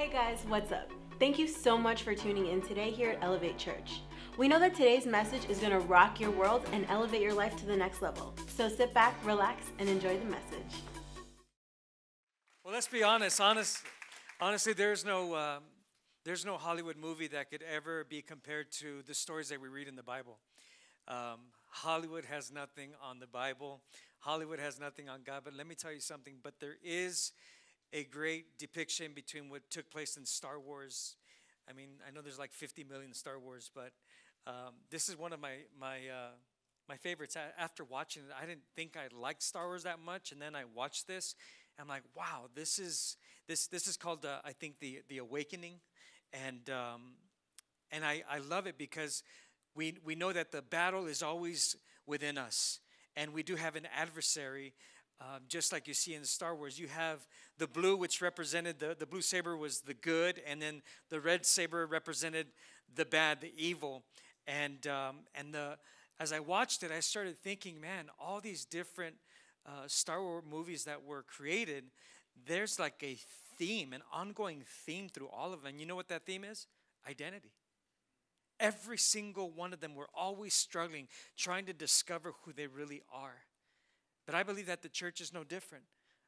Hey guys, what's up? Thank you so much for tuning in today here at Elevate Church. We know that today's message is going to rock your world and elevate your life to the next level. So sit back, relax, and enjoy the message. Well, let's be honest. Honest, honestly, there's no um, there's no Hollywood movie that could ever be compared to the stories that we read in the Bible. Um, Hollywood has nothing on the Bible. Hollywood has nothing on God. But let me tell you something. But there is a great depiction between what took place in Star Wars. I mean, I know there's like 50 million Star Wars, but um, this is one of my my uh, my favorites. After watching it, I didn't think I liked Star Wars that much, and then I watched this. I'm like, wow, this is this this is called uh, I think the the awakening, and um, and I I love it because we we know that the battle is always within us, and we do have an adversary um, just like you see in Star Wars, you have the blue, which represented the, the blue saber was the good, and then the red saber represented the bad, the evil. And, um, and the, as I watched it, I started thinking, man, all these different uh, Star Wars movies that were created, there's like a theme, an ongoing theme through all of them. You know what that theme is? Identity. Every single one of them were always struggling, trying to discover who they really are. But I believe that the church is no different.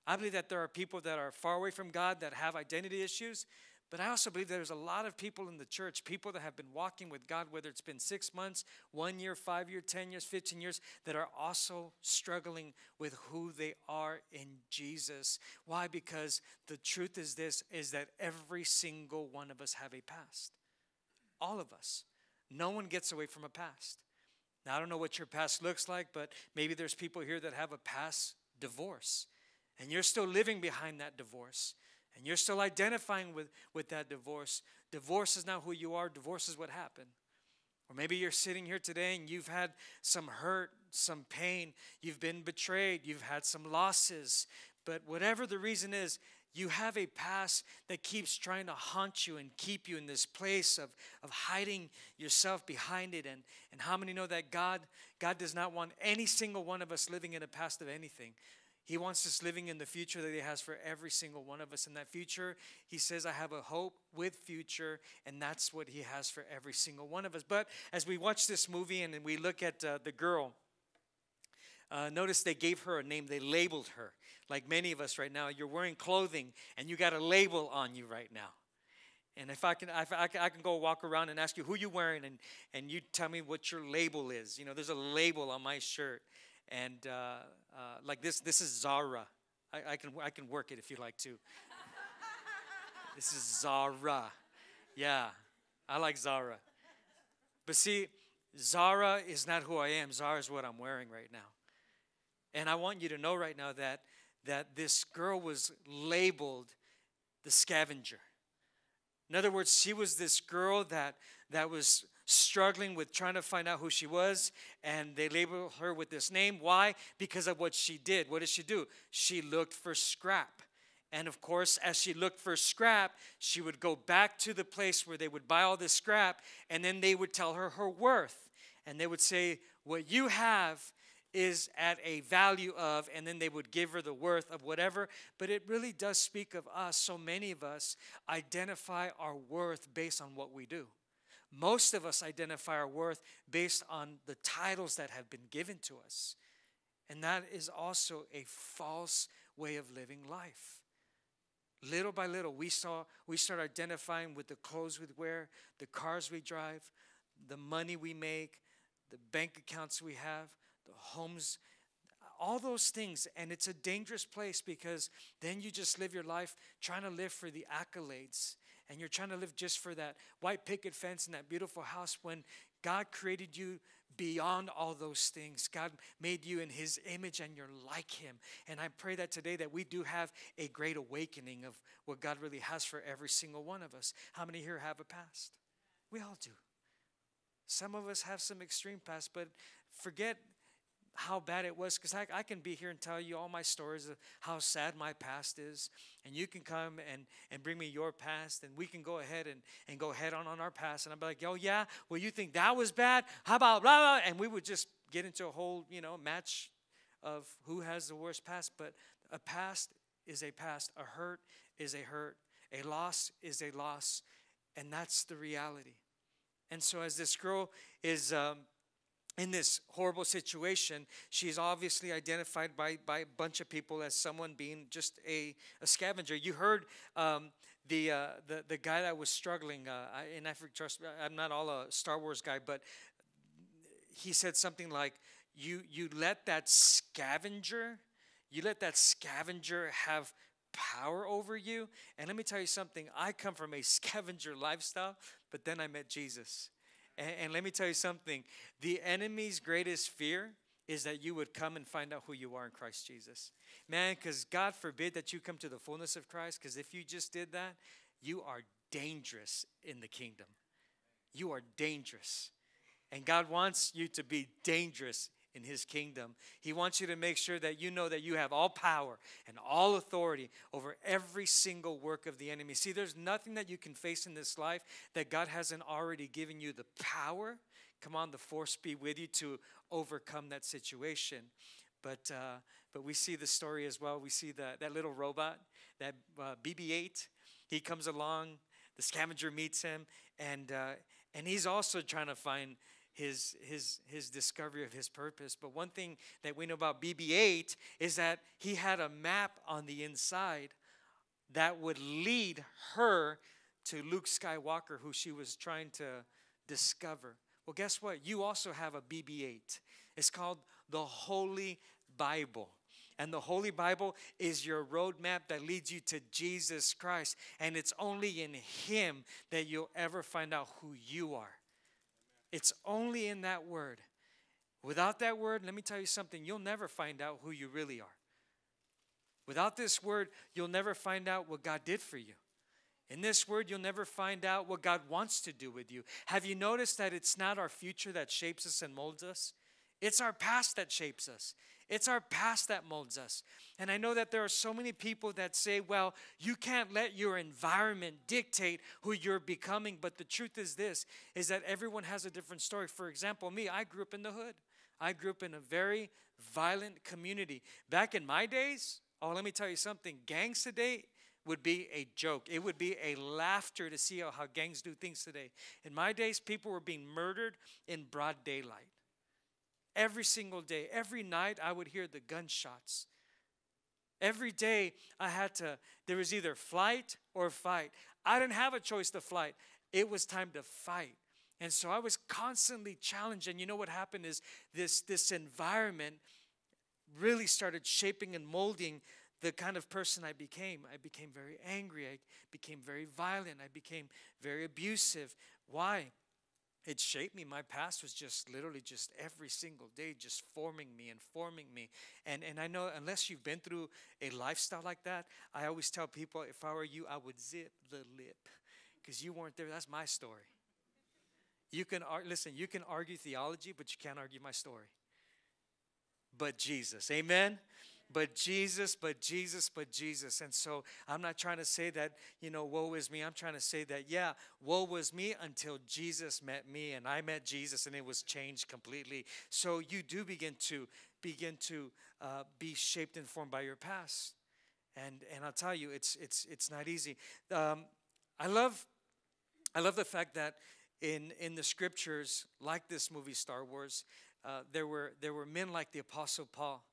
I believe that there are people that are far away from God that have identity issues. But I also believe there's a lot of people in the church, people that have been walking with God, whether it's been six months, one year, five years, 10 years, 15 years, that are also struggling with who they are in Jesus. Why? Because the truth is this is that every single one of us have a past. All of us. No one gets away from a past. Now, I don't know what your past looks like, but maybe there's people here that have a past divorce, and you're still living behind that divorce, and you're still identifying with, with that divorce. Divorce is not who you are, divorce is what happened. Or maybe you're sitting here today and you've had some hurt, some pain, you've been betrayed, you've had some losses, but whatever the reason is, you have a past that keeps trying to haunt you and keep you in this place of, of hiding yourself behind it. And, and how many know that God, God does not want any single one of us living in a past of anything? He wants us living in the future that He has for every single one of us. In that future, He says, I have a hope with future, and that's what He has for every single one of us. But as we watch this movie and we look at uh, the girl, uh, notice they gave her a name, they labeled her. Like many of us right now, you're wearing clothing and you got a label on you right now. And if I can, if I, can, I can go walk around and ask you who you're wearing, and, and you tell me what your label is. You know, there's a label on my shirt, and uh, uh, like this, this is Zara. I, I, can, I can work it if you like to. this is Zara. Yeah, I like Zara. But see, Zara is not who I am. Zara is what I'm wearing right now. And I want you to know right now that, that this girl was labeled the scavenger. In other words, she was this girl that, that was struggling with trying to find out who she was, and they labeled her with this name. Why? Because of what she did. What did she do? She looked for scrap. And of course, as she looked for scrap, she would go back to the place where they would buy all this scrap, and then they would tell her her worth. And they would say, What you have is at a value of, and then they would give her the worth of whatever. But it really does speak of us. So many of us identify our worth based on what we do. Most of us identify our worth based on the titles that have been given to us. And that is also a false way of living life. Little by little, we saw we start identifying with the clothes we wear, the cars we drive, the money we make, the bank accounts we have, the homes, all those things. And it's a dangerous place because then you just live your life trying to live for the accolades. And you're trying to live just for that white picket fence and that beautiful house when God created you beyond all those things. God made you in his image and you're like him. And I pray that today that we do have a great awakening of what God really has for every single one of us. How many here have a past? We all do. Some of us have some extreme past, but forget how bad it was because I, I, can be here and tell you all my stories of how sad my past is and you can come and, and bring me your past and we can go ahead and, and go head on on our past and i'll be like oh yeah well you think that was bad how about blah, blah and we would just get into a whole you know match of who has the worst past but a past is a past a hurt is a hurt A loss is a loss, and that's the reality. And so, as this girl is um, in this horrible situation, she's obviously identified by, by a bunch of people as someone being just a, a scavenger. You heard um, the, uh, the, the guy that was struggling, uh, and I trust, I'm not all a Star Wars guy, but he said something like, you, you let that scavenger, you let that scavenger have power over you. And let me tell you something I come from a scavenger lifestyle, but then I met Jesus. And, and let me tell you something the enemy's greatest fear is that you would come and find out who you are in Christ Jesus. Man, because God forbid that you come to the fullness of Christ, because if you just did that, you are dangerous in the kingdom. You are dangerous. And God wants you to be dangerous in his kingdom. He wants you to make sure that you know that you have all power and all authority over every single work of the enemy. See, there's nothing that you can face in this life that God hasn't already given you the power. Come on, the force be with you to overcome that situation. But uh, but we see the story as well. We see that that little robot, that uh, BB-8. He comes along. The scavenger meets him, and uh, and he's also trying to find his, his, his discovery of his purpose. But one thing that we know about BB 8 is that he had a map on the inside that would lead her to Luke Skywalker, who she was trying to discover. Well, guess what? You also have a BB 8. It's called the Holy Bible. And the Holy Bible is your roadmap that leads you to Jesus Christ. And it's only in Him that you'll ever find out who you are. It's only in that word. Without that word, let me tell you something, you'll never find out who you really are. Without this word, you'll never find out what God did for you. In this word, you'll never find out what God wants to do with you. Have you noticed that it's not our future that shapes us and molds us? It's our past that shapes us. It's our past that molds us. And I know that there are so many people that say, well, you can't let your environment dictate who you're becoming. But the truth is this is that everyone has a different story. For example, me, I grew up in the hood. I grew up in a very violent community. Back in my days, oh, let me tell you something, gangs today would be a joke. It would be a laughter to see how, how gangs do things today. In my days, people were being murdered in broad daylight. Every single day, every night, I would hear the gunshots. Every day, I had to, there was either flight or fight. I didn't have a choice to flight, it was time to fight. And so I was constantly challenged. And you know what happened is this, this environment really started shaping and molding the kind of person I became. I became very angry. I became very violent. I became very abusive. Why? It shaped me. My past was just literally just every single day, just forming me and forming me. And and I know unless you've been through a lifestyle like that, I always tell people if I were you, I would zip the lip, because you weren't there. That's my story. You can listen. You can argue theology, but you can't argue my story. But Jesus, Amen but Jesus, but Jesus, but Jesus. And so I'm not trying to say that, you know, woe is me. I'm trying to say that, yeah, woe was me until Jesus met me and I met Jesus and it was changed completely. So you do begin to begin to uh, be shaped and formed by your past. And and I'll tell you, it's it's it's not easy. Um, I love I love the fact that in in the scriptures, like this movie Star Wars, uh, there were there were men like the Apostle Paul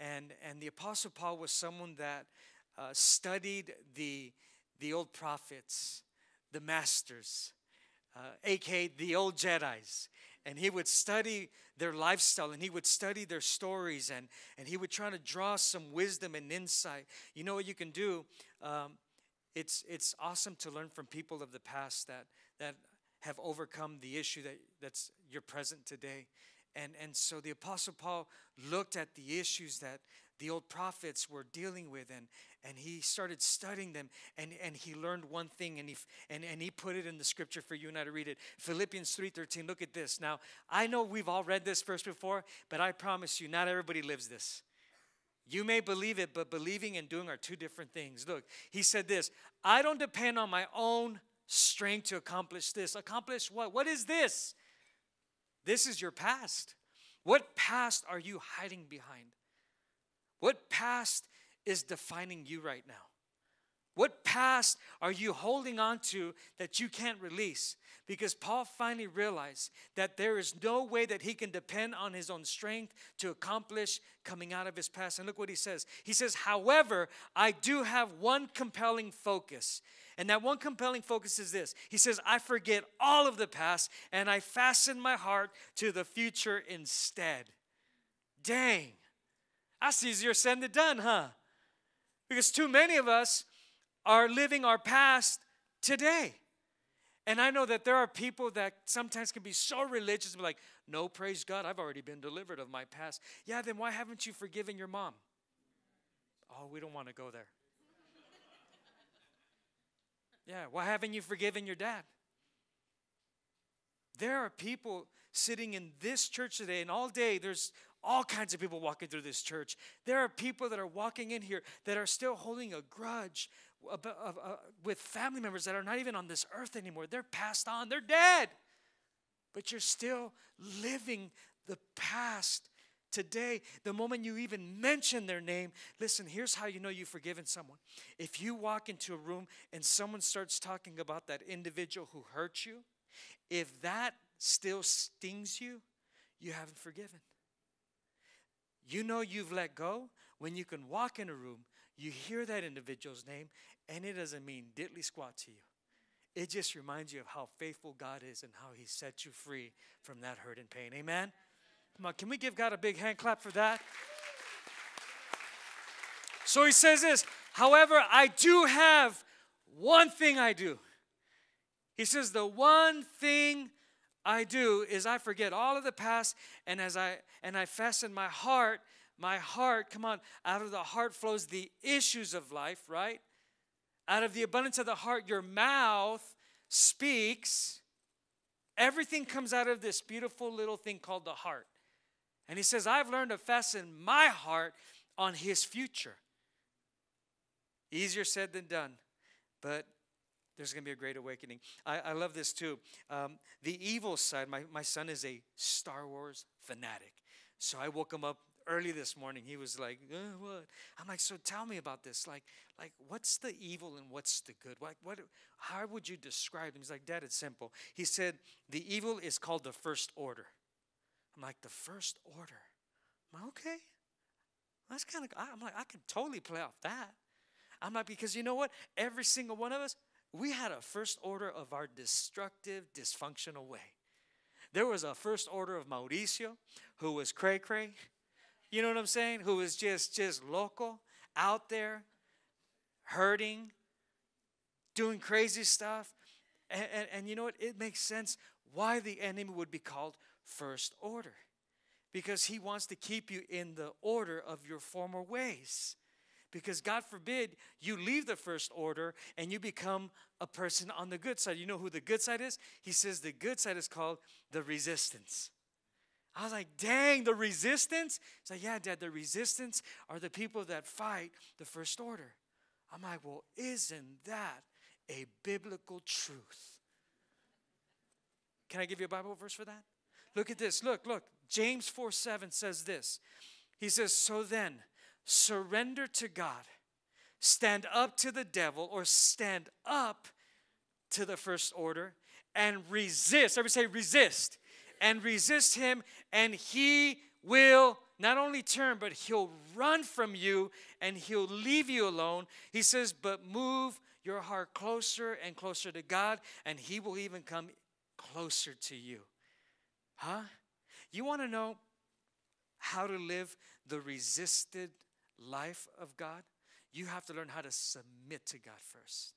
and, and the Apostle Paul was someone that uh, studied the, the old prophets, the masters, uh, aka the old Jedi's. And he would study their lifestyle and he would study their stories and, and he would try to draw some wisdom and insight. You know what you can do? Um, it's, it's awesome to learn from people of the past that, that have overcome the issue that, that's your present today. And, and so the Apostle Paul looked at the issues that the old prophets were dealing with and, and he started studying them and, and he learned one thing and he, and, and he put it in the scripture for you and I to read it. Philippians 3.13, look at this. Now, I know we've all read this verse before, but I promise you, not everybody lives this. You may believe it, but believing and doing are two different things. Look, he said this I don't depend on my own strength to accomplish this. Accomplish what? What is this? This is your past. What past are you hiding behind? What past is defining you right now? What past are you holding on to that you can't release? Because Paul finally realized that there is no way that he can depend on his own strength to accomplish coming out of his past. And look what he says. He says, However, I do have one compelling focus. And that one compelling focus is this He says, I forget all of the past and I fasten my heart to the future instead. Dang, that's easier said than done, huh? Because too many of us are living our past today. And I know that there are people that sometimes can be so religious, and be like, no, praise God, I've already been delivered of my past. Yeah, then why haven't you forgiven your mom? Oh, we don't want to go there. Yeah, why haven't you forgiven your dad? There are people sitting in this church today, and all day there's all kinds of people walking through this church. There are people that are walking in here that are still holding a grudge uh, uh, with family members that are not even on this earth anymore. They're passed on, they're dead. But you're still living the past today. The moment you even mention their name, listen, here's how you know you've forgiven someone. If you walk into a room and someone starts talking about that individual who hurt you, if that still stings you, you haven't forgiven. You know you've let go when you can walk in a room, you hear that individual's name, and it doesn't mean diddly squat to you. It just reminds you of how faithful God is and how He set you free from that hurt and pain. Amen? Come on, can we give God a big hand clap for that? So He says this, however, I do have one thing I do. He says, the one thing I do is I forget all of the past and as I and I fasten my heart, my heart, come on, out of the heart flows the issues of life, right? Out of the abundance of the heart, your mouth speaks. Everything comes out of this beautiful little thing called the heart. And he says, I've learned to fasten my heart on his future. Easier said than done, but there's going to be a great awakening. I, I love this too. Um, the evil side, my, my son is a Star Wars fanatic. So I woke him up early this morning. He was like, uh, "What?" I'm like, "So tell me about this. Like, like what's the evil and what's the good? Like, what? How would you describe them?" He's like, "Dad, it's simple." He said, "The evil is called the first order." I'm like, "The first order." I'm like, "Okay, that's kind of." I'm like, "I can totally play off that." I'm like, because you know what? Every single one of us, we had a first order of our destructive, dysfunctional way. There was a first order of Mauricio who was cray cray. You know what I'm saying? Who was just just local, out there, hurting, doing crazy stuff. And, and, and you know what? It makes sense why the enemy would be called first order. Because he wants to keep you in the order of your former ways. Because God forbid you leave the first order and you become a person on the good side. You know who the good side is? He says the good side is called the resistance. I was like, dang, the resistance? He's like, yeah, Dad, the resistance are the people that fight the first order. I'm like, well, isn't that a biblical truth? Can I give you a Bible verse for that? Look at this. Look, look. James 4 7 says this. He says, So then, surrender to God, stand up to the devil, or stand up to the first order and resist. Everybody say resist. And resist him, and he will not only turn, but he'll run from you and he'll leave you alone. He says, but move your heart closer and closer to God, and he will even come closer to you. Huh? You want to know how to live the resisted life of God, you have to learn how to submit to God first.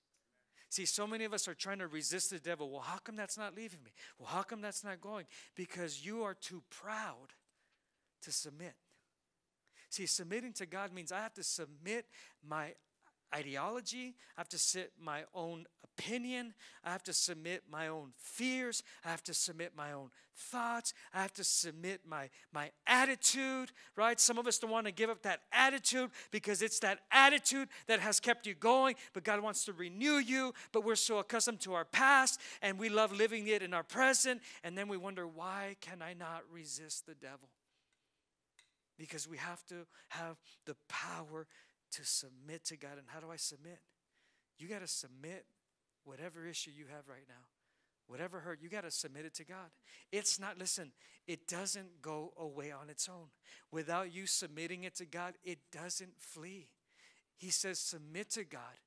See, so many of us are trying to resist the devil. Well, how come that's not leaving me? Well, how come that's not going? Because you are too proud to submit. See, submitting to God means I have to submit my ideology. I have to set my own opinion. I have to submit my own fears. I have to submit my own thoughts. I have to submit my, my attitude, right? Some of us don't want to give up that attitude because it's that attitude that has kept you going, but God wants to renew you. But we're so accustomed to our past and we love living it in our present. And then we wonder, why can I not resist the devil? Because we have to have the power to submit to God. And how do I submit? you got to submit whatever issue you have right now, whatever hurt, you got to submit it to God. It's not, listen, it doesn't go away on its own. Without you submitting it to God, it doesn't flee. He says, submit to God,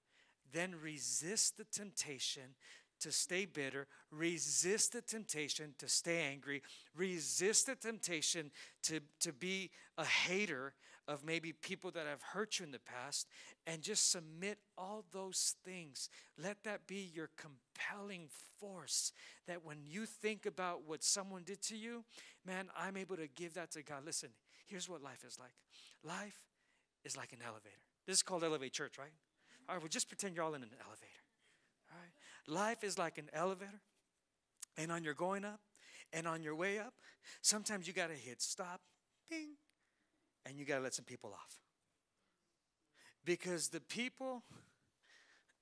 then resist the temptation to stay bitter, resist the temptation to stay angry, resist the temptation to, to be a hater of maybe people that have hurt you in the past, and just submit all those things. Let that be your compelling force that when you think about what someone did to you, man, I'm able to give that to God. Listen, here's what life is like life is like an elevator. This is called Elevate Church, right? All right, well, just pretend you're all in an elevator. All right? Life is like an elevator, and on your going up and on your way up, sometimes you got to hit stop, bing, and you got to let some people off. Because the people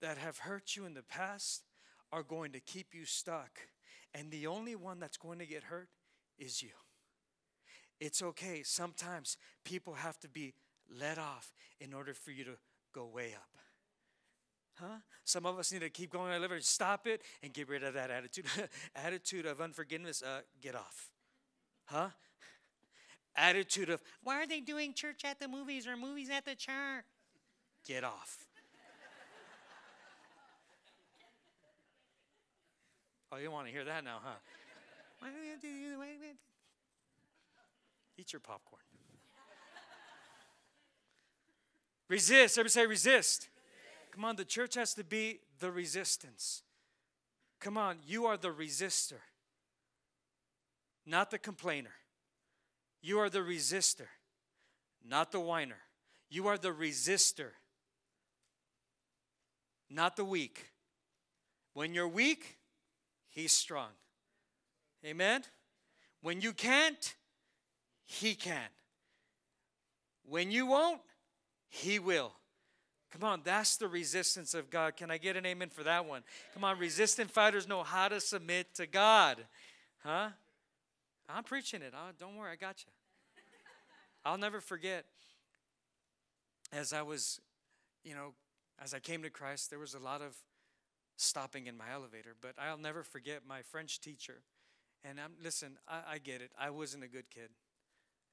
that have hurt you in the past are going to keep you stuck, and the only one that's going to get hurt is you. It's okay. Sometimes people have to be let off in order for you to go way up. Huh? Some of us need to keep going on the stop it, and get rid of that attitude. attitude of unforgiveness, uh, get off. Huh? Attitude of, why are they doing church at the movies or movies at the church? Get off. oh, you want to hear that now, huh? Why do you do Eat your popcorn. resist. Everybody say resist. Come on, the church has to be the resistance. Come on, you are the resistor, not the complainer. You are the resistor, not the whiner. You are the resistor, not the weak. When you're weak, he's strong. Amen? When you can't, he can. When you won't, he will. Come on, that's the resistance of God. Can I get an amen for that one? Come on, resistant fighters know how to submit to God. Huh? I'm preaching it. Oh, don't worry, I got you. I'll never forget as I was, you know, as I came to Christ, there was a lot of stopping in my elevator, but I'll never forget my French teacher. And I'm, listen, I, I get it. I wasn't a good kid.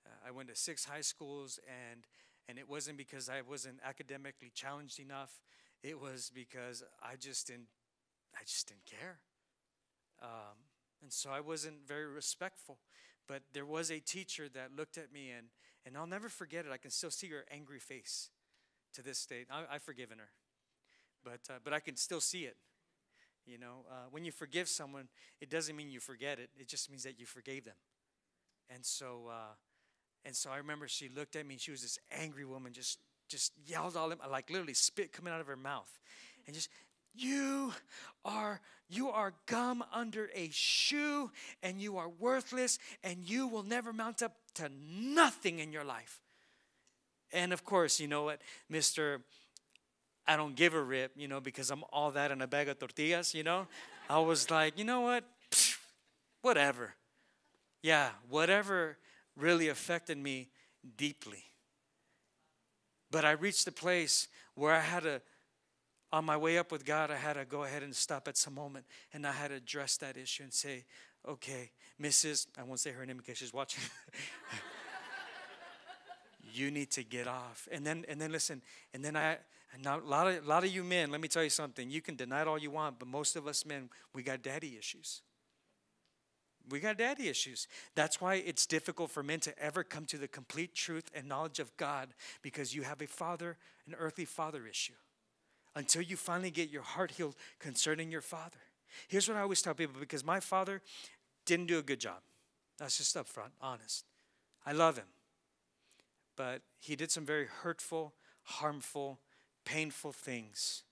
Uh, I went to six high schools and and it wasn't because I wasn't academically challenged enough. It was because I just didn't, I just didn't care. Um, and so I wasn't very respectful. But there was a teacher that looked at me, and, and I'll never forget it. I can still see her angry face to this day. I, have forgiven her, but, uh, but I can still see it. You know, uh, when you forgive someone, it doesn't mean you forget it, it just means that you forgave them. And so, uh, and so I remember she looked at me she was this angry woman, just just yelled all like literally spit coming out of her mouth. And just, you are you are gum under a shoe and you are worthless and you will never mount up to nothing in your life. And of course, you know what, Mr. I don't give a rip, you know, because I'm all that in a bag of tortillas, you know. I was like, you know what? Pfft, whatever. Yeah, whatever really affected me deeply. But I reached a place where I had to, on my way up with God, I had to go ahead and stop at some moment and I had to address that issue and say, okay, Mrs., I won't say her name because she's watching. you need to get off. And then, and then listen, and then I, and now a lot of, a lot of you men, let me tell you something. You can deny it all you want, but most of us men, we got daddy issues. We got daddy issues. That's why it's difficult for men to ever come to the complete truth and knowledge of God because you have a father, an earthly father issue. Until you finally get your heart healed concerning your father. Here's what I always tell people because my father didn't do a good job. That's just upfront, honest. I love him. But he did some very hurtful, harmful, painful things.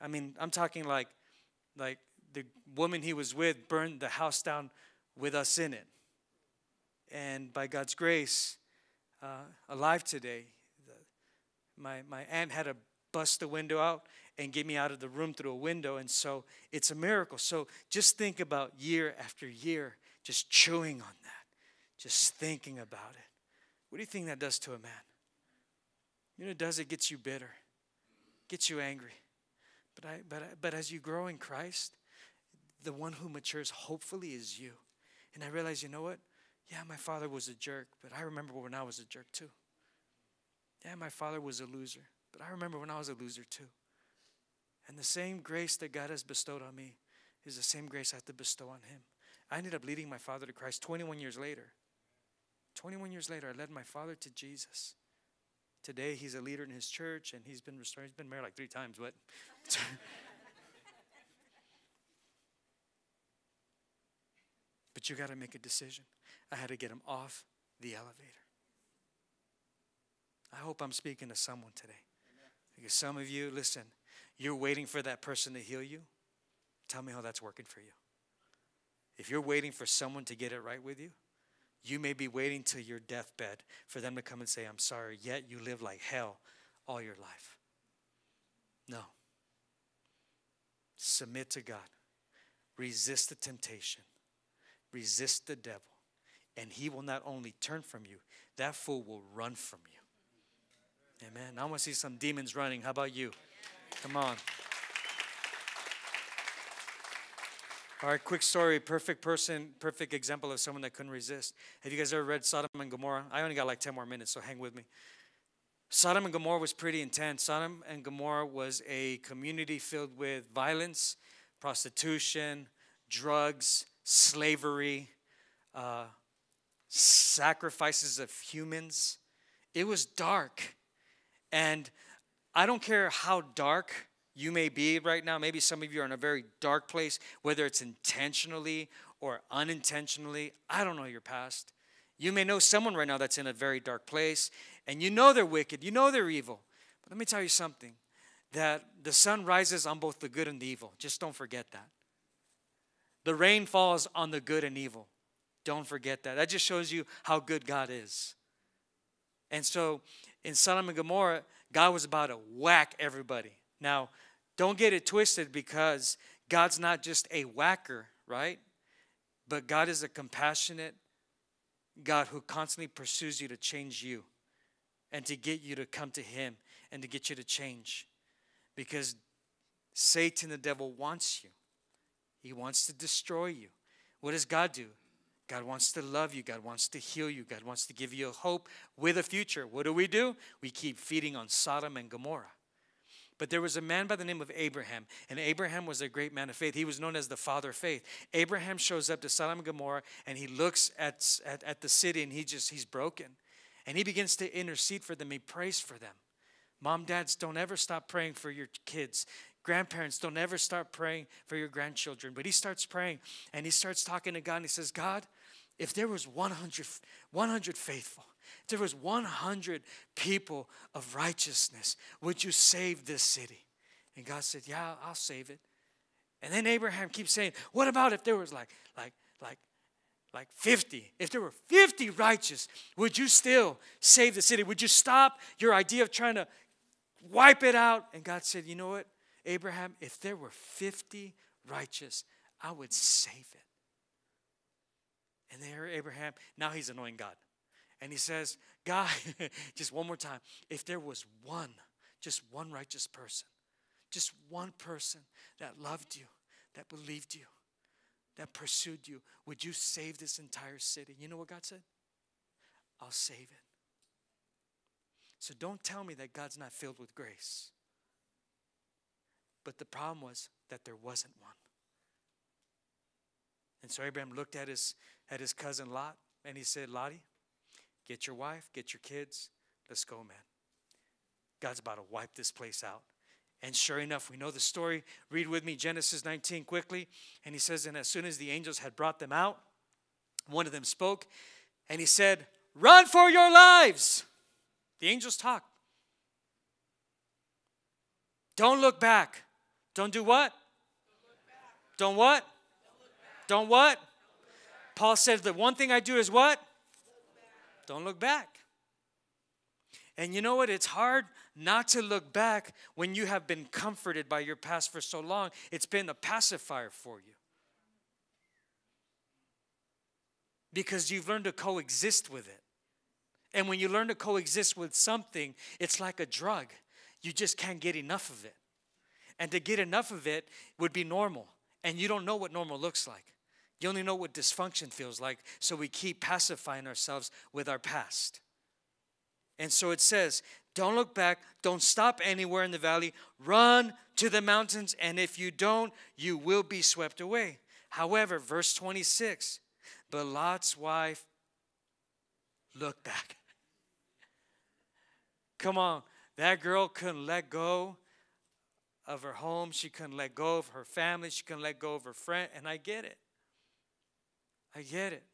I mean, I'm talking like like the woman he was with burned the house down with us in it. And by God's grace, uh, alive today. My, my aunt had to bust the window out and get me out of the room through a window. And so it's a miracle. So just think about year after year, just chewing on that, just thinking about it. What do you think that does to a man? You know, it does, it gets you bitter, gets you angry. But, I, but, I, but as you grow in Christ, the one who matures hopefully is you. And I realize, you know what? Yeah, my father was a jerk, but I remember when I was a jerk too. Yeah, my father was a loser, but I remember when I was a loser too. And the same grace that God has bestowed on me is the same grace I have to bestow on him. I ended up leading my father to Christ 21 years later. 21 years later, I led my father to Jesus. Today, he's a leader in his church and he's been restored. He's been married like three times, but. but you got to make a decision. I had to get him off the elevator. I hope I'm speaking to someone today. Because some of you, listen, you're waiting for that person to heal you. Tell me how that's working for you. If you're waiting for someone to get it right with you, you may be waiting till your deathbed for them to come and say, I'm sorry, yet you live like hell all your life. No. Submit to God. Resist the temptation. Resist the devil. And he will not only turn from you, that fool will run from you. Amen. I want to see some demons running. How about you? Come on. All right, quick story. Perfect person, perfect example of someone that couldn't resist. Have you guys ever read Sodom and Gomorrah? I only got like 10 more minutes, so hang with me. Sodom and Gomorrah was pretty intense. Sodom and Gomorrah was a community filled with violence, prostitution, drugs, slavery, uh, sacrifices of humans. It was dark. And I don't care how dark you may be right now. Maybe some of you are in a very dark place, whether it's intentionally or unintentionally. I don't know your past. You may know someone right now that's in a very dark place, and you know they're wicked, you know they're evil. But let me tell you something that the sun rises on both the good and the evil. Just don't forget that. The rain falls on the good and evil. Don't forget that. That just shows you how good God is. And so in Sodom and Gomorrah, God was about to whack everybody. Now, don't get it twisted because God's not just a whacker, right? But God is a compassionate God who constantly pursues you to change you and to get you to come to Him and to get you to change. Because Satan, the devil, wants you, he wants to destroy you. What does God do? God wants to love you. God wants to heal you. God wants to give you a hope with a future. What do we do? We keep feeding on Sodom and Gomorrah. But there was a man by the name of Abraham, and Abraham was a great man of faith. He was known as the father of faith. Abraham shows up to Sodom and Gomorrah, and he looks at, at, at the city, and he just, he's broken. And he begins to intercede for them. He prays for them. Mom, dads, don't ever stop praying for your kids. Grandparents, don't ever stop praying for your grandchildren. But he starts praying, and he starts talking to God, and he says, God, if there was 100, 100 faithful, there was 100 people of righteousness, would you save this city? And God said, Yeah, I'll save it. And then Abraham keeps saying, What about if there was like, like, like, like 50? If there were 50 righteous, would you still save the city? Would you stop your idea of trying to wipe it out? And God said, You know what, Abraham, if there were 50 righteous, I would save it. And there, Abraham, now he's annoying God. And he says, God, just one more time, if there was one, just one righteous person, just one person that loved you, that believed you, that pursued you, would you save this entire city? You know what God said? I'll save it. So don't tell me that God's not filled with grace. But the problem was that there wasn't one. And so Abraham looked at his, at his cousin Lot and he said, Lottie, Get your wife, get your kids. Let's go, man. God's about to wipe this place out. And sure enough, we know the story. Read with me Genesis 19 quickly. And he says, And as soon as the angels had brought them out, one of them spoke and he said, Run for your lives. The angels talk. Don't look back. Don't do what? Don't, Don't what? Don't, what? Paul said, The one thing I do is what? Don't look back. And you know what? It's hard not to look back when you have been comforted by your past for so long. It's been a pacifier for you. Because you've learned to coexist with it. And when you learn to coexist with something, it's like a drug. You just can't get enough of it. And to get enough of it would be normal. And you don't know what normal looks like. You only know what dysfunction feels like. So we keep pacifying ourselves with our past. And so it says, don't look back. Don't stop anywhere in the valley. Run to the mountains. And if you don't, you will be swept away. However, verse 26 but Lot's wife looked back. Come on, that girl couldn't let go of her home. She couldn't let go of her family. She couldn't let go of her friend. And I get it. I get it.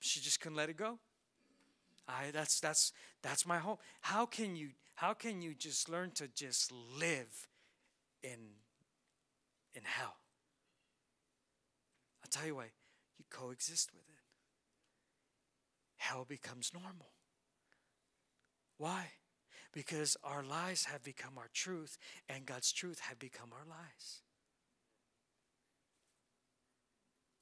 She just couldn't let it go. I that's that's that's my hope. How can you how can you just learn to just live in in hell? I'll tell you why. You coexist with it. Hell becomes normal. Why? Because our lies have become our truth, and God's truth have become our lies.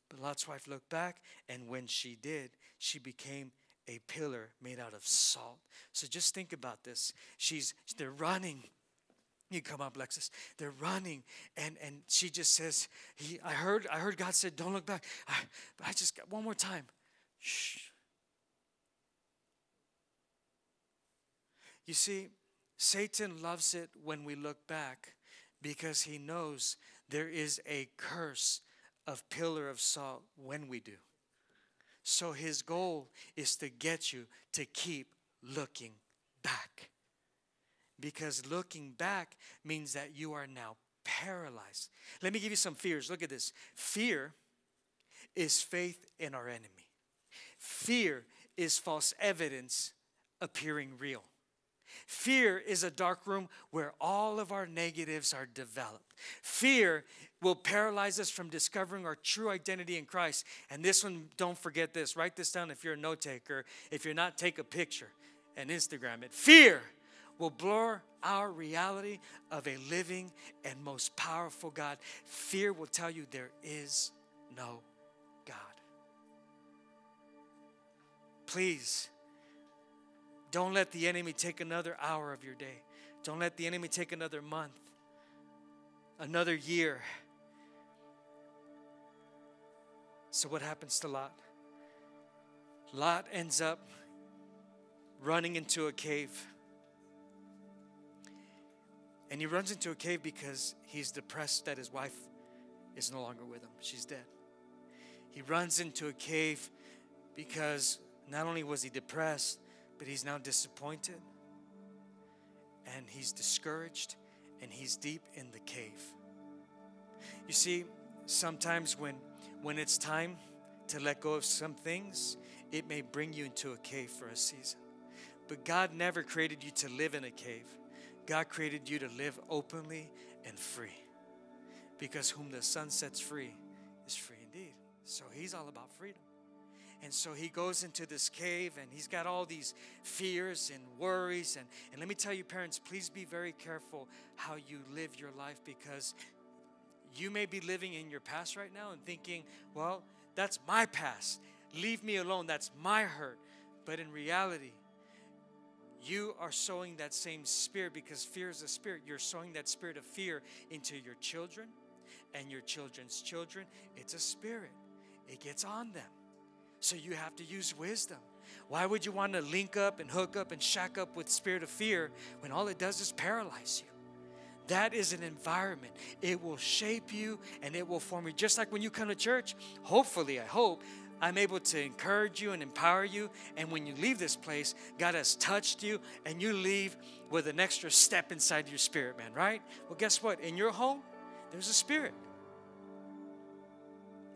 But Lot's wife looked back, and when she did, she became a pillar made out of salt. So just think about this. She's they're running. You come up, Lexus. They're running, and and she just says, he, "I heard, I heard God said, don't look back." I, I just got one more time. Shh. You see, Satan loves it when we look back because he knows there is a curse of pillar of salt when we do. So his goal is to get you to keep looking back. Because looking back means that you are now paralyzed. Let me give you some fears. Look at this. Fear is faith in our enemy, fear is false evidence appearing real. Fear is a dark room where all of our negatives are developed. Fear will paralyze us from discovering our true identity in Christ. And this one, don't forget this. Write this down if you're a note taker. If you're not, take a picture and Instagram it. Fear will blur our reality of a living and most powerful God. Fear will tell you there is no God. Please don't let the enemy take another hour of your day. Don't let the enemy take another month, another year. So, what happens to Lot? Lot ends up running into a cave. And he runs into a cave because he's depressed that his wife is no longer with him. She's dead. He runs into a cave because not only was he depressed, but he's now disappointed and he's discouraged and he's deep in the cave. You see, sometimes when when it's time to let go of some things, it may bring you into a cave for a season. But God never created you to live in a cave. God created you to live openly and free. Because whom the Son sets free is free indeed. So he's all about freedom. And so he goes into this cave and he's got all these fears and worries. And, and let me tell you, parents, please be very careful how you live your life because you may be living in your past right now and thinking, well, that's my past. Leave me alone. That's my hurt. But in reality, you are sowing that same spirit because fear is a spirit. You're sowing that spirit of fear into your children and your children's children. It's a spirit, it gets on them. So you have to use wisdom. Why would you want to link up and hook up and shack up with spirit of fear when all it does is paralyze you? That is an environment. It will shape you and it will form you. Just like when you come to church, hopefully, I hope, I'm able to encourage you and empower you. And when you leave this place, God has touched you and you leave with an extra step inside your spirit, man, right? Well, guess what? In your home, there's a spirit.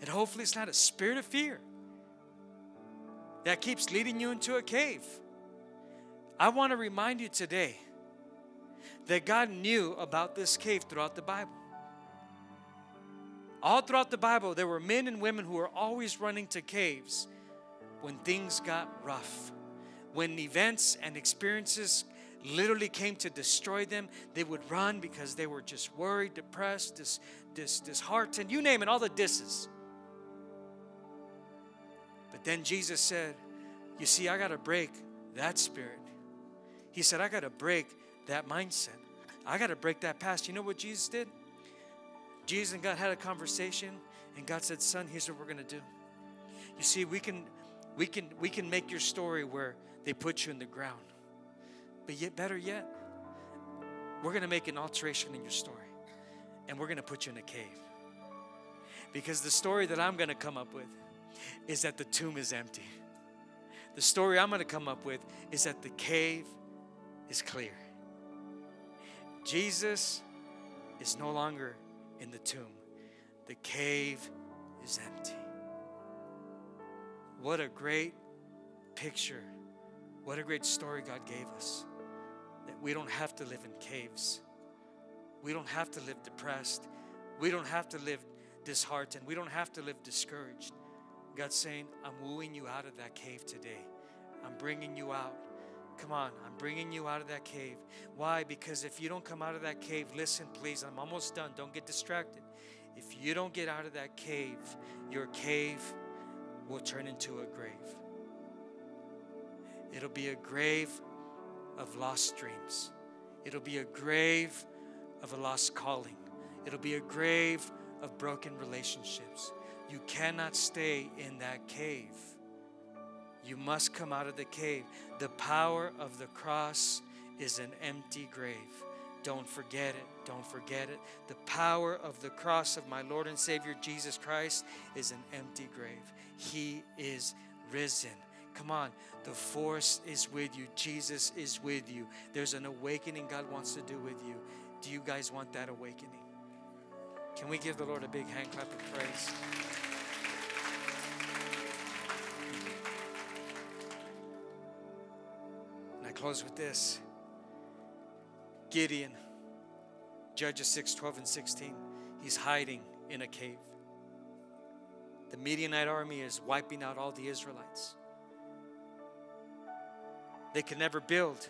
And hopefully, it's not a spirit of fear that keeps leading you into a cave. I want to remind you today that God knew about this cave throughout the Bible. All throughout the Bible, there were men and women who were always running to caves when things got rough. When events and experiences literally came to destroy them, they would run because they were just worried, depressed, dis, dis, disheartened, you name it, all the disses. But then Jesus said, You see, I got to break that spirit. He said, I got to break that mindset. I got to break that past. You know what Jesus did? Jesus and God had a conversation, and God said, Son, here's what we're going to do. You see, we can, we, can, we can make your story where they put you in the ground. But yet, better yet, we're going to make an alteration in your story, and we're going to put you in a cave. Because the story that I'm going to come up with is that the tomb is empty. The story I'm going to come up with is that the cave is clear. Jesus is no longer in the tomb, the cave is empty. What a great picture. What a great story God gave us. That we don't have to live in caves. We don't have to live depressed. We don't have to live disheartened. We don't have to live discouraged. God's saying, I'm wooing you out of that cave today. I'm bringing you out. Come on, I'm bringing you out of that cave. Why? Because if you don't come out of that cave, listen, please, I'm almost done. Don't get distracted. If you don't get out of that cave, your cave will turn into a grave. It'll be a grave of lost dreams. It'll be a grave of a lost calling. It'll be a grave of broken relationships. You cannot stay in that cave. You must come out of the cave. The power of the cross is an empty grave. Don't forget it. Don't forget it. The power of the cross of my Lord and Savior Jesus Christ is an empty grave. He is risen. Come on, the force is with you. Jesus is with you. There's an awakening God wants to do with you. Do you guys want that awakening? Can we give the Lord a big hand clap of praise? And I close with this Gideon, Judges 6 12 and 16. He's hiding in a cave. The Midianite army is wiping out all the Israelites. They can never build.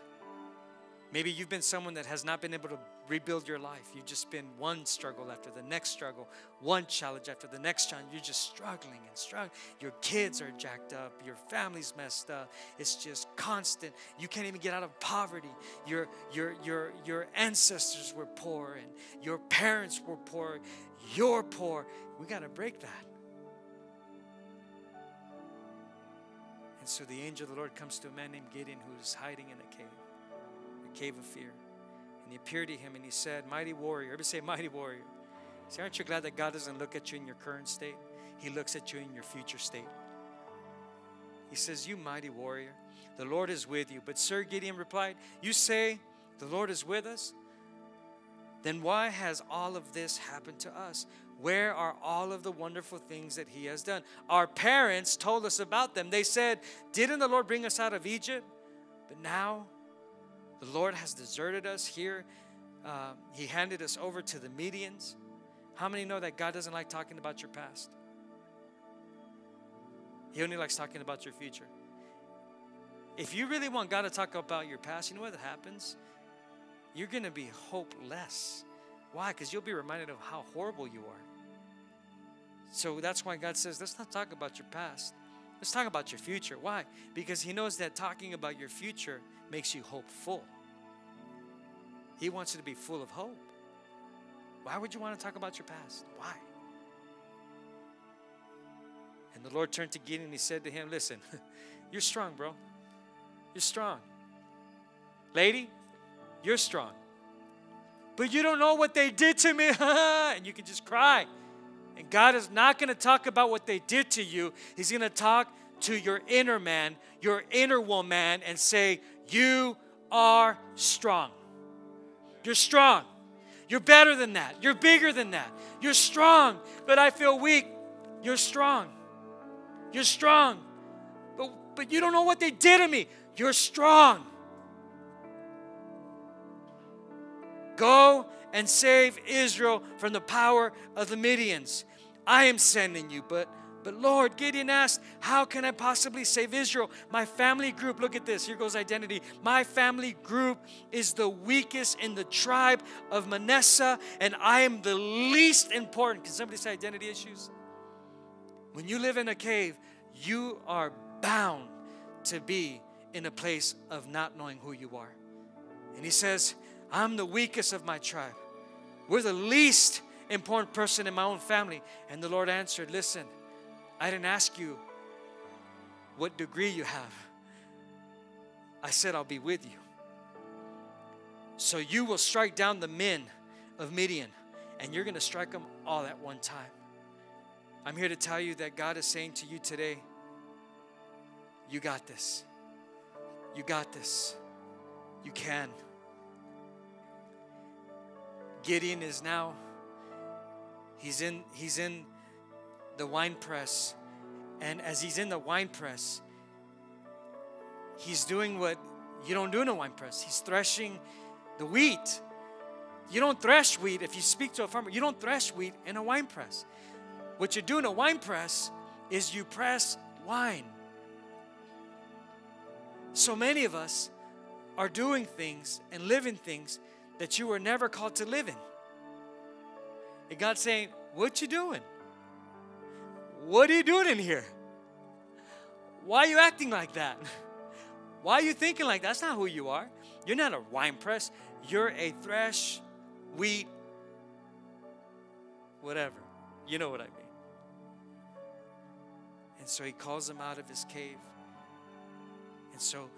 Maybe you've been someone that has not been able to rebuild your life. You've just been one struggle after the next struggle, one challenge after the next challenge. You're just struggling and struggling. Your kids are jacked up. Your family's messed up. It's just constant. You can't even get out of poverty. Your, your, your, your ancestors were poor and your parents were poor. You're poor. We got to break that. And so the angel of the Lord comes to a man named Gideon who's hiding in a cave, a cave of fear. And he appeared to him and he said, Mighty warrior. Everybody say, Mighty warrior. See, aren't you glad that God doesn't look at you in your current state? He looks at you in your future state. He says, You mighty warrior, the Lord is with you. But Sir Gideon replied, You say the Lord is with us? Then why has all of this happened to us? Where are all of the wonderful things that He has done? Our parents told us about them. They said, Didn't the Lord bring us out of Egypt? But now the Lord has deserted us here. Uh, he handed us over to the Medians. How many know that God doesn't like talking about your past? He only likes talking about your future. If you really want God to talk about your past, you know what happens? You're going to be hopeless. Why? Because you'll be reminded of how horrible you are. So that's why God says, let's not talk about your past. Let's talk about your future. Why? Because He knows that talking about your future makes you hopeful. He wants you to be full of hope. Why would you want to talk about your past? Why? And the Lord turned to Gideon and he said to him, Listen, you're strong, bro. You're strong. Lady, you're strong. But you don't know what they did to me. and you can just cry. And God is not going to talk about what they did to you. He's going to talk to your inner man, your inner woman, and say, You are strong. You're strong. You're better than that. You're bigger than that. You're strong, but I feel weak. You're strong. You're strong. But, but you don't know what they did to me. You're strong. Go and save Israel from the power of the Midians. I am sending you, but but Lord, Gideon asked, How can I possibly save Israel? My family group, look at this, here goes identity. My family group is the weakest in the tribe of Manasseh, and I am the least important. Can somebody say identity issues? When you live in a cave, you are bound to be in a place of not knowing who you are. And he says, I'm the weakest of my tribe. We're the least important person in my own family. And the Lord answered, Listen, I didn't ask you what degree you have. I said, I'll be with you. So you will strike down the men of Midian, and you're going to strike them all at one time. I'm here to tell you that God is saying to you today, You got this. You got this. You can. Gideon is now he's in he's in the wine press. And as he's in the wine press he's doing what you don't do in a wine press. He's threshing the wheat. You don't thresh wheat if you speak to a farmer. You don't thresh wheat in a wine press. What you do in a wine press is you press wine. So many of us are doing things and living things that you were never called to live in. And God's saying, What you doing? What are you doing in here? Why are you acting like that? Why are you thinking like that? That's not who you are. You're not a wine press. You're a thresh, wheat, whatever. You know what I mean. And so he calls him out of his cave. And so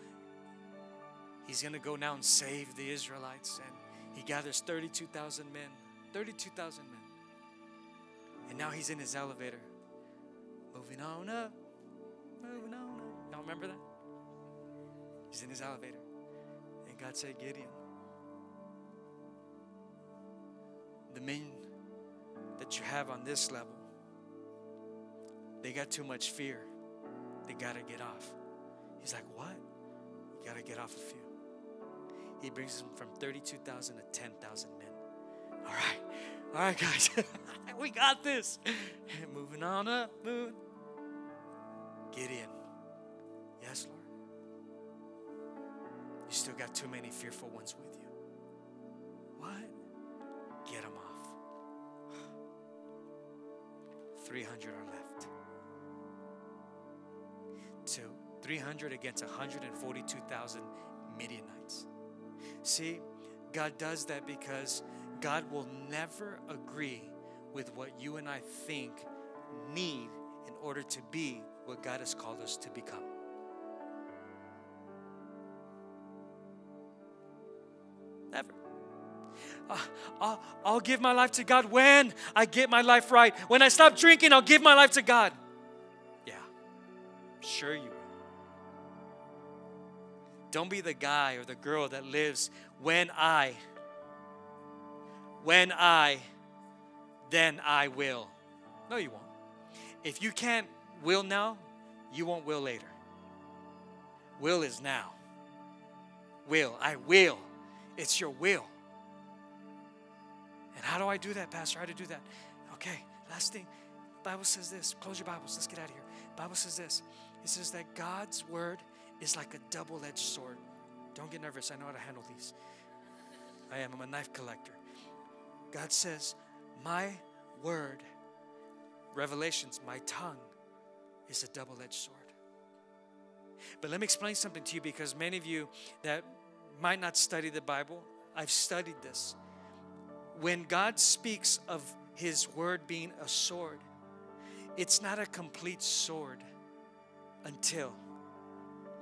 he's going to go now and save the Israelites. And he gathers 32,000 men. 32,000 men. And now he's in his elevator. Moving on up. Moving on up. Y'all remember that? He's in his elevator. And God said, Gideon, the men that you have on this level, they got too much fear. They got to get off. He's like, What? You got to get off a few. He brings them from 32,000 to 10,000 men. All right. All right, guys. we got this. Moving on up. Moving. Gideon. Yes, Lord. You still got too many fearful ones with you. What? Get them off. 300 are left. Two. 300 against 142,000 Midianites. See, God does that because God will never agree with what you and I think need in order to be what God has called us to become. Never. Uh, I'll, I'll give my life to God when I get my life right. When I stop drinking, I'll give my life to God. Yeah, sure you don't be the guy or the girl that lives when I, when I, then I will. No, you won't. If you can't will now, you won't will later. Will is now. Will. I will. It's your will. And how do I do that, Pastor? How do do that? Okay, last thing. Bible says this. Close your Bibles. Let's get out of here. Bible says this. It says that God's word is like a double edged sword. Don't get nervous. I know how to handle these. I am. I'm a knife collector. God says, My word, revelations, my tongue, is a double edged sword. But let me explain something to you because many of you that might not study the Bible, I've studied this. When God speaks of his word being a sword, it's not a complete sword until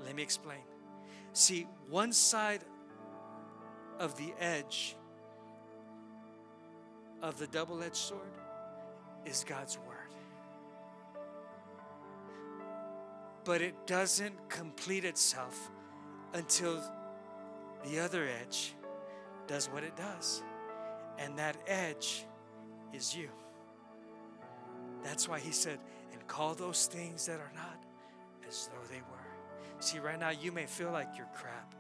let me explain. See, one side of the edge of the double edged sword is God's Word. But it doesn't complete itself until the other edge does what it does. And that edge is you. That's why he said, and call those things that are not as though they were. See, right now you may feel like you're crap.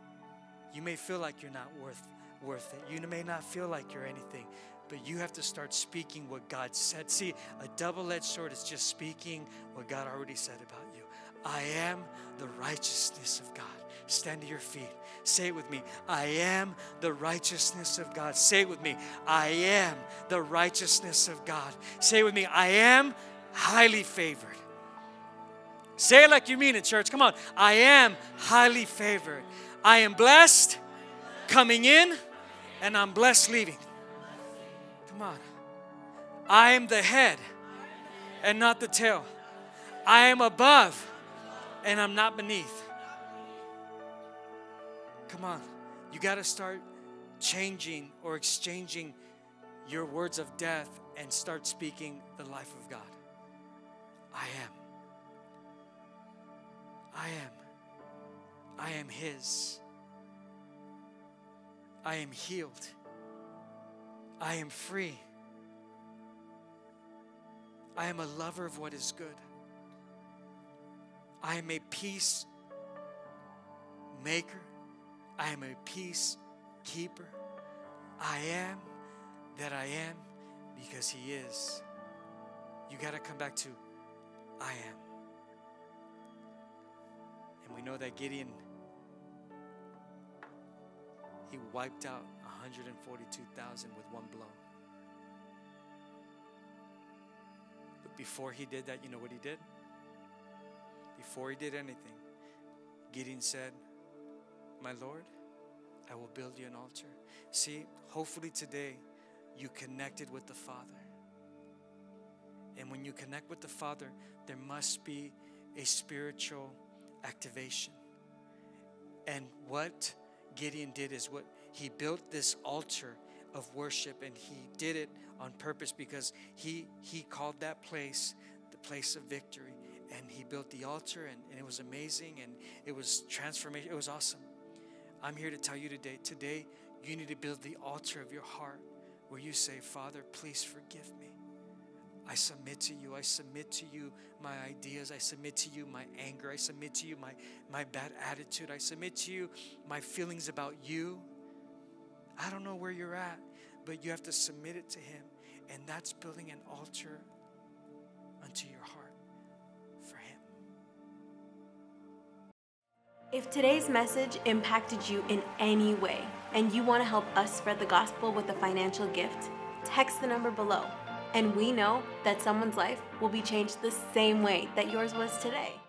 You may feel like you're not worth worth it. You may not feel like you're anything, but you have to start speaking what God said. See, a double-edged sword is just speaking what God already said about you. I am the righteousness of God. Stand to your feet. Say it with me. I am the righteousness of God. Say it with me. I am the righteousness of God. Say it with me. I am highly favored. Say it like you mean it, church. Come on. I am highly favored. I am blessed coming in and I'm blessed leaving. Come on. I am the head and not the tail. I am above and I'm not beneath. Come on. You got to start changing or exchanging your words of death and start speaking the life of God. I am. I am. I am His. I am healed. I am free. I am a lover of what is good. I am a peace maker. I am a peace keeper. I am that I am because He is. You got to come back to I am. And we know that Gideon, he wiped out 142,000 with one blow. But before he did that, you know what he did? Before he did anything, Gideon said, My Lord, I will build you an altar. See, hopefully today you connected with the Father. And when you connect with the Father, there must be a spiritual activation. And what Gideon did is what he built this altar of worship and he did it on purpose because he he called that place the place of victory and he built the altar and, and it was amazing and it was transformation it was awesome i'm here to tell you today today you need to build the altar of your heart where you say father please forgive me I submit to you. I submit to you my ideas. I submit to you my anger. I submit to you my, my bad attitude. I submit to you my feelings about you. I don't know where you're at, but you have to submit it to Him. And that's building an altar unto your heart for Him. If today's message impacted you in any way and you want to help us spread the gospel with a financial gift, text the number below and we know that someone's life will be changed the same way that yours was today.